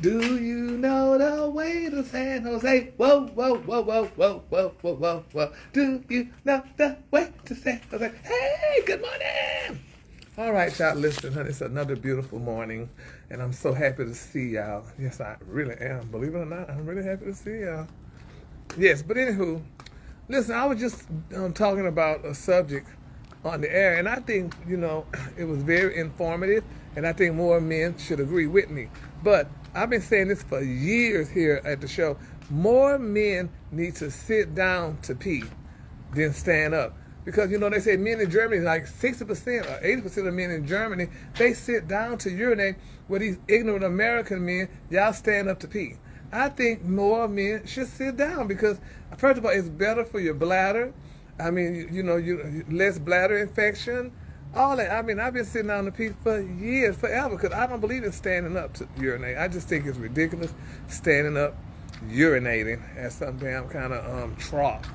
Do you know the way to San Jose? Whoa, whoa, whoa, whoa, whoa, whoa, whoa, whoa, whoa. Do you know the way to San Jose? Hey, good morning. All right, y'all, listen, honey, it's another beautiful morning, and I'm so happy to see y'all. Yes, I really am. Believe it or not, I'm really happy to see y'all. Yes, but anywho, listen, I was just um, talking about a subject on the air, and I think, you know, it was very informative, and I think more men should agree with me. But I've been saying this for years here at the show. More men need to sit down to pee than stand up. Because, you know, they say men in Germany, like 60% or 80% of men in Germany, they sit down to urinate where these ignorant American men, y'all stand up to pee. I think more men should sit down because, first of all, it's better for your bladder. I mean, you, you know, you less bladder infection, all that. I mean, I've been sitting on the pee for years, forever, because I don't believe in standing up to urinate. I just think it's ridiculous standing up, urinating at some damn kind of um, trough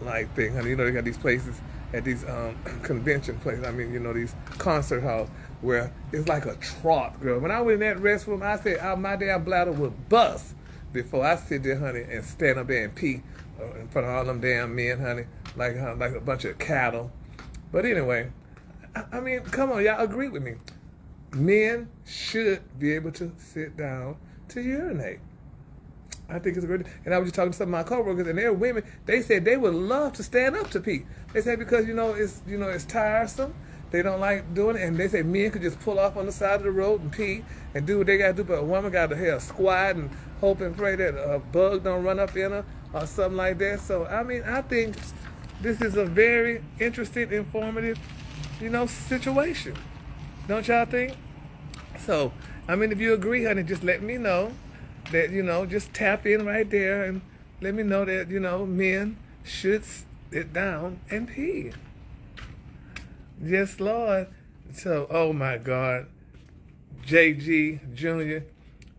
like thing. Honey, you know, they got these places at these um, convention places. I mean, you know, these concert halls where it's like a trough, girl. When I went in that restroom, I said, oh, my damn bladder would bust before I sit there, honey, and stand up there and pee uh, in front of all them damn men, honey, like uh, like a bunch of cattle. But anyway, I, mean, come on, y'all agree with me. Men should be able to sit down to urinate. I think it's a great. And I was just talking to some of my coworkers, and they're women. They said they would love to stand up to pee. They said because you know it's you know it's tiresome. They don't like doing it, and they say men could just pull off on the side of the road and pee and do what they got to do. But a woman got to have squat and hope and pray that a bug don't run up in her or something like that. So I mean, I think this is a very interesting, informative, you know, situation. Don't y'all think? So I mean, if you agree, honey, just let me know that you know just tap in right there and let me know that you know men should sit down and pee. Yes, Lord. So, oh my God, JG Jr.,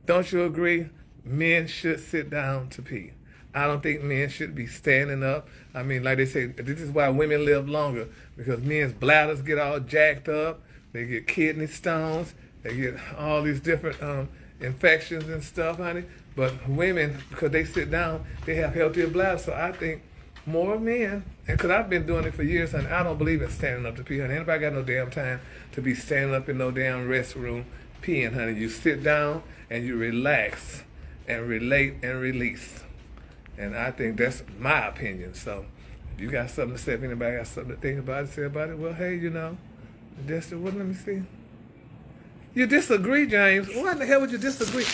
don't you agree? Men should sit down to pee. I don't think men should be standing up. I mean, like they say, this is why women live longer because men's bladders get all jacked up. They get kidney stones. They get all these different um, infections and stuff, honey. But women, because they sit down, they have healthier bladders. So I think more men, because I've been doing it for years, and I don't believe in standing up to pee, honey. Anybody got no damn time to be standing up in no damn restroom peeing, honey. You sit down and you relax and relate and release. And I think that's my opinion. So if you got something to say, if anybody got something to think about it, say about it, well, hey, you know, just, what, let me see. You disagree, James. Why the hell would you disagree?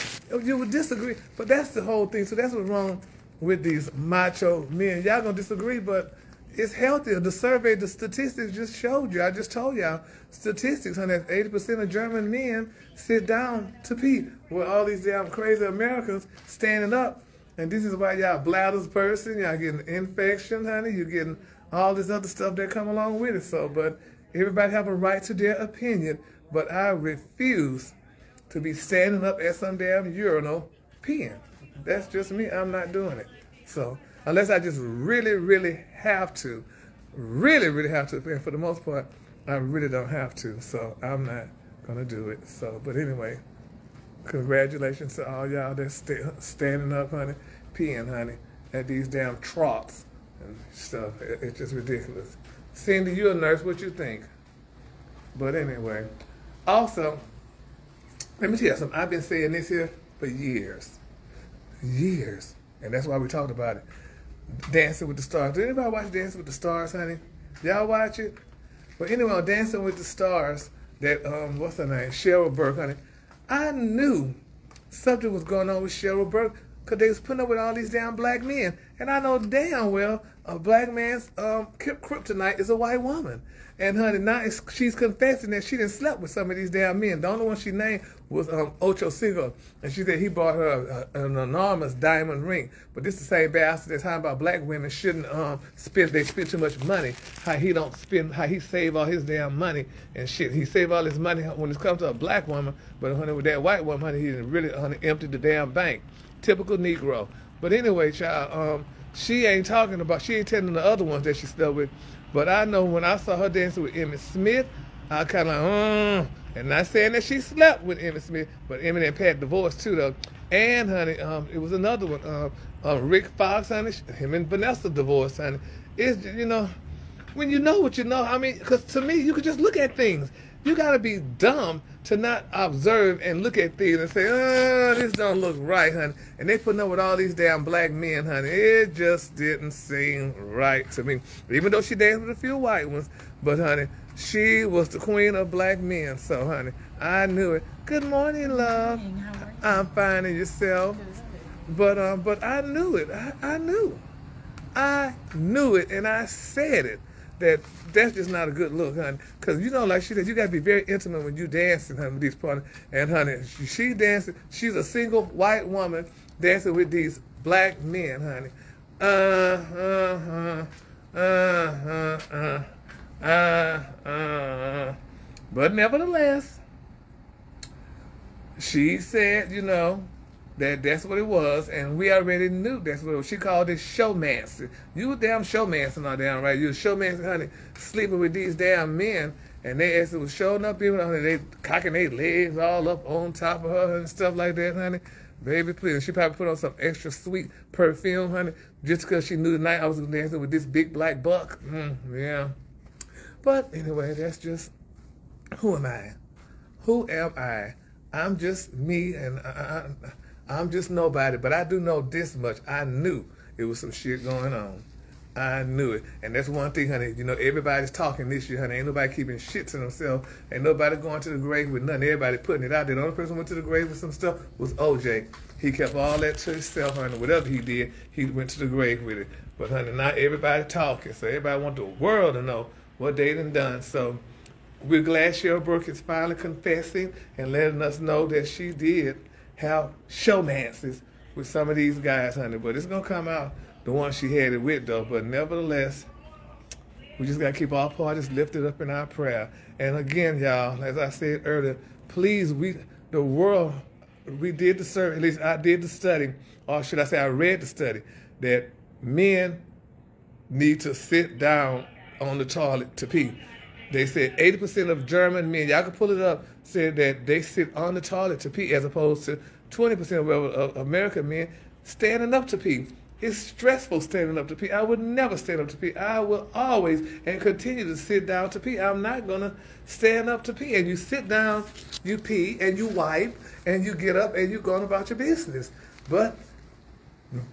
You would disagree, but that's the whole thing. So that's what's wrong with these macho men. Y'all gonna disagree, but it's healthier. The survey, the statistics just showed you. I just told y'all statistics, honey. Eighty percent of German men sit down to pee, with all these damn crazy Americans standing up. And this is why y'all bladders person, y'all getting infection, honey. You're getting all this other stuff that come along with it. So, but everybody have a right to their opinion. But I refuse to be standing up at some damn urinal peeing. That's just me. I'm not doing it. So unless I just really, really have to, really, really have to, and for the most part, I really don't have to. So I'm not gonna do it. So, but anyway, congratulations to all y'all that's st standing up, honey, peeing, honey, at these damn troughs and stuff. It, it's just ridiculous. Cindy, you're a nurse. What you think? But anyway. Also, let me tell you something. I've been saying this here for years. Years. And that's why we talked about it. Dancing with the Stars. Did anybody watch Dancing with the Stars, honey? Y'all watch it? But anyway, Dancing with the Stars, that, um, what's her name? Cheryl Burke, honey. I knew something was going on with Cheryl Burke because they was putting up with all these damn black men. And I know damn well a black man's um, kryptonite is a white woman. And honey, now she's confessing that she didn't slept with some of these damn men. The only one she named was um, Ocho Cinco, and she said he bought her a, a, an enormous diamond ring. But this is the same bastard that's talking about black women shouldn't um spend they spend too much money. How he don't spend, how he save all his damn money and shit. He save all his money when it comes to a black woman, but honey, with that white woman, honey, he really honey empty the damn bank. Typical Negro. But anyway, child, um, she ain't talking about, she ain't telling the other ones that she slept with. But I know when I saw her dancing with Emmitt Smith, I kind of, uh, And not saying that she slept with Emmitt Smith, but Emmitt and Pat divorced too, though. And honey, um, it was another one. Um, Rick Fox, honey, him and Vanessa divorced, honey. It's you know, when you know what you know. I mean, because to me, you could just look at things. You got to be dumb to not observe and look at things and say, oh, this don't look right, honey. And they putting up with all these damn black men, honey. It just didn't seem right to me. Even though she danced with a few white ones, but honey, she was the queen of black men. So, honey, I knew it. Good morning, love. Good morning. How are you? I'm fine and yourself. Good. But um, but I knew it. I, I knew. I knew it, and I said it. That that's just not a good look, honey. Because you know, like she said, you got to be very intimate when you dancing, honey, with these partners. And honey, she, she dancing. She's a single white woman dancing with these black men, honey. Uh, uh, uh, uh, uh, uh, uh, uh. But nevertheless, she said, you know, that that's what it was, and we already knew that's what it was. She called it showmancing. You damn showmancing all damn right. You showmancing, honey, sleeping with these damn men, and they actually was showing up even honey, they cocking their legs all up on top of her and stuff like that, honey. Baby, please. She probably put on some extra sweet perfume, honey, just because she knew tonight I was dancing with this big black buck. Mm, yeah. But anyway, that's just who am I? Who am I? I'm just me, and I, I, I'm just nobody. But I do know this much: I knew it was some shit going on. I knew it, and that's one thing, honey. You know, everybody's talking this year, honey. Ain't nobody keeping shit to themselves. Ain't nobody going to the grave with nothing. Everybody putting it out there. The only person who went to the grave with some stuff was OJ. He kept all that to himself, honey. Whatever he did, he went to the grave with it. But honey, not everybody talking. So everybody want the world to know what they done done. So we're glad Cheryl Burke is finally confessing and letting us know that she did have showmances with some of these guys, honey. But it's gonna come out the one she had it with though. But nevertheless, we just gotta keep all parties lifted up in our prayer. And again, y'all, as I said earlier, please, we the world we did the survey, at least I did the study, or should I say I read the study, that men need to sit down on the toilet to pee. They said 80% of German men, y'all can pull it up, said that they sit on the toilet to pee as opposed to 20% of, American men standing up to pee. It's stressful standing up to pee. I would never stand up to pee. I will always and continue to sit down to pee. I'm not going to stand up to pee. And you sit down, you pee, and you wipe, and you get up, and you go on about your business. But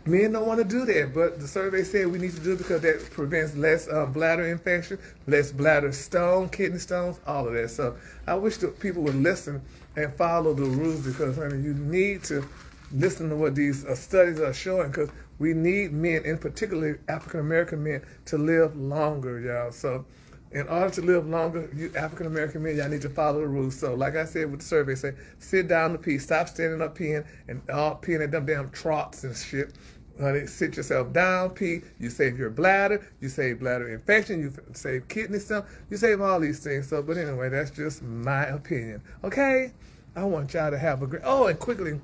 Men don't want to do that, but the survey said we need to do it because that prevents less um, bladder infection, less bladder stone, kidney stones, all of that. So I wish that people would listen and follow the rules because, honey, you need to listen to what these uh, studies are showing because we need men, and particularly African American men, to live longer, y'all. So in order to live longer, you African American men, y'all need to follow the rules. So, like I said with the survey, say sit down to pee, stop standing up peeing and all peeing at them damn trots and shit. Honey, sit yourself down, pee. You save your bladder. You save bladder infection. You save kidney stuff. You save all these things. So, but anyway, that's just my opinion. Okay, I want y'all to have a great. Oh, and quickly,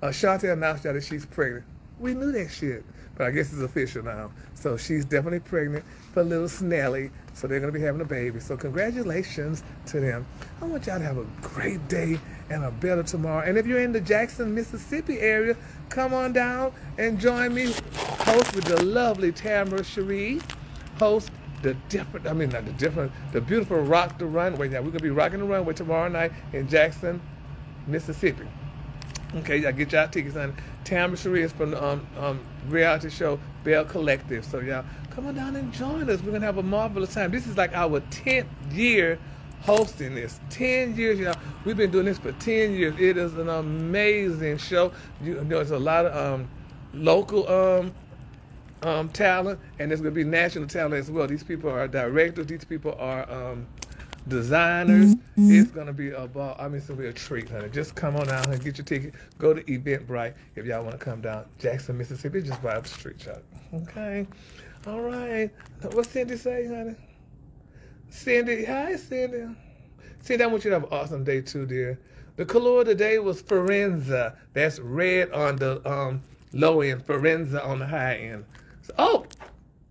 uh, announced y'all that she's pregnant. We knew that shit, but I guess it's official now. So she's definitely pregnant for little Snelly. So they're going to be having a baby. So congratulations to them. I want y'all to have a great day and a better tomorrow. And if you're in the Jackson, Mississippi area, come on down and join me. Host with the lovely Tambra Cherie. Host the different, I mean, not the different, the beautiful Rock the Runway. Now, we're going to be rocking the runway tomorrow night in Jackson, Mississippi. Okay, y'all get y'all tickets on Tambra is from the um, um, reality show Belle Collective. So y'all come on down and join us. We're gonna have a marvelous time. This is like our 10th year hosting this. 10 years, y'all. We've been doing this for 10 years. It is an amazing show. You, know, there's a lot of um, local um, um, talent, and there's gonna be national talent as well. These people are directors. These people are um, designers. It's gonna be a ball. I mean, it's gonna be a treat, honey. Just come on out and get your ticket. Go to Eventbrite if y'all want to come down Jackson, Mississippi. Just right up the street, y'all. Okay. All right. What Cindy say, honey? Cindy, hi, Cindy. Cindy, I want you to have an awesome day too, dear. The color today was Forenza. That's red on the um, low end, Forenza on the high end. So, oh,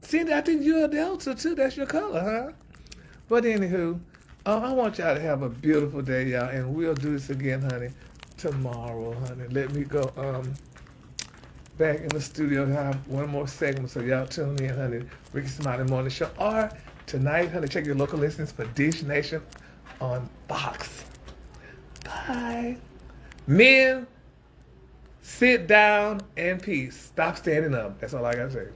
Cindy, I think you're a Delta too. That's your color, huh? But anywho, I want y'all to have a beautiful day, y'all, and we'll do this again, honey, tomorrow, honey. Let me go um back in the studio have one more segment, so y'all tune in, honey. Rickey Smiley Morning Show. Or tonight, honey, check your local listings for Dish Nation on Fox. Bye. Men, sit down and peace. Stop standing up. That's all I gotta say.